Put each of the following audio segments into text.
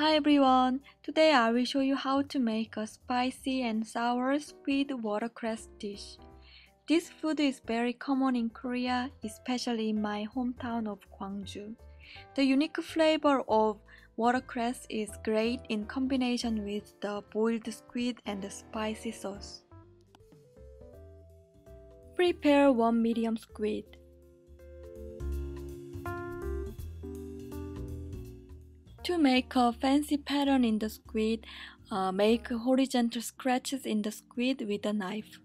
Hi everyone! Today I will show you how to make a spicy and sour squid watercress dish. This food is very common in Korea, especially in my hometown of Gwangju. The unique flavor of watercress is great in combination with the boiled squid and the spicy sauce. Prepare one medium squid. To make a fancy pattern in the squid, uh, make horizontal scratches in the squid with a knife.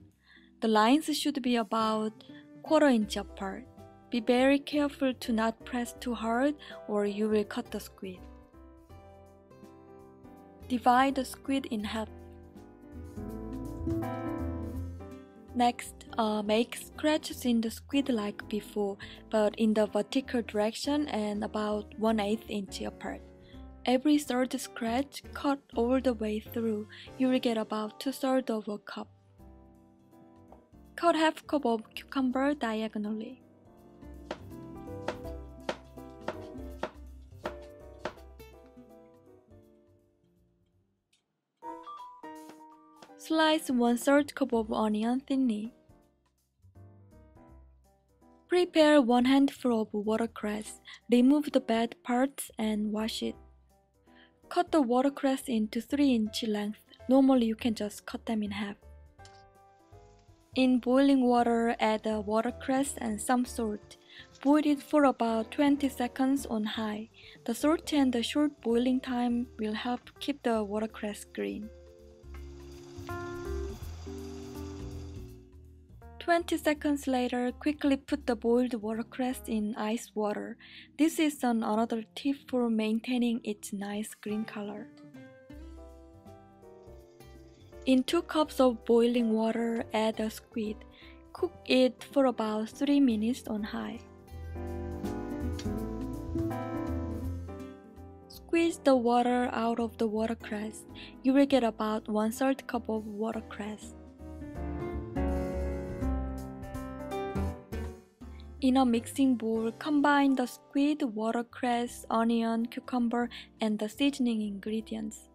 The lines should be about quarter inch apart. Be very careful to not press too hard or you will cut the squid. Divide the squid in half. Next, uh, make scratches in the squid like before, but in the vertical direction and about 1 8 inch apart. Every third scratch cut all the way through, you will get about two thirds of a cup. Cut half cup of cucumber diagonally. Slice one third cup of onion thinly. Prepare one handful of watercress. Remove the bad parts and wash it. Cut the watercress into 3 inch length. Normally you can just cut them in half. In boiling water, add the watercress and some salt. Boil it for about 20 seconds on high. The salt and the short boiling time will help keep the watercress green. 20 seconds later, quickly put the boiled watercress in ice water. This is an another tip for maintaining its nice green color. In 2 cups of boiling water, add a squid. Cook it for about 3 minutes on high. Squeeze the water out of the watercress. You will get about 1 3rd cup of watercress. In a mixing bowl, combine the squid, watercress, onion, cucumber, and the seasoning ingredients.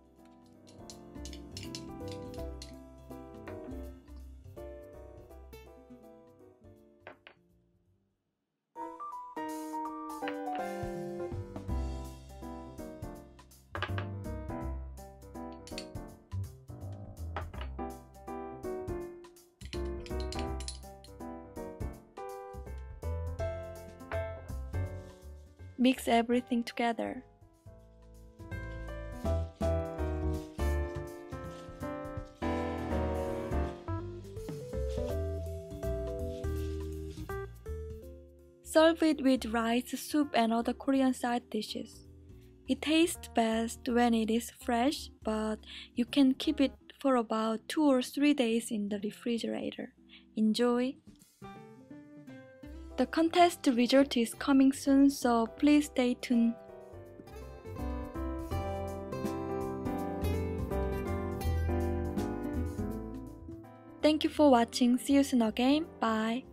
Mix everything together. Serve it with rice, soup, and other Korean side dishes. It tastes best when it is fresh, but you can keep it for about 2 or 3 days in the refrigerator. Enjoy! The contest result is coming soon, so please stay tuned. Thank you for watching. See you soon again. Bye.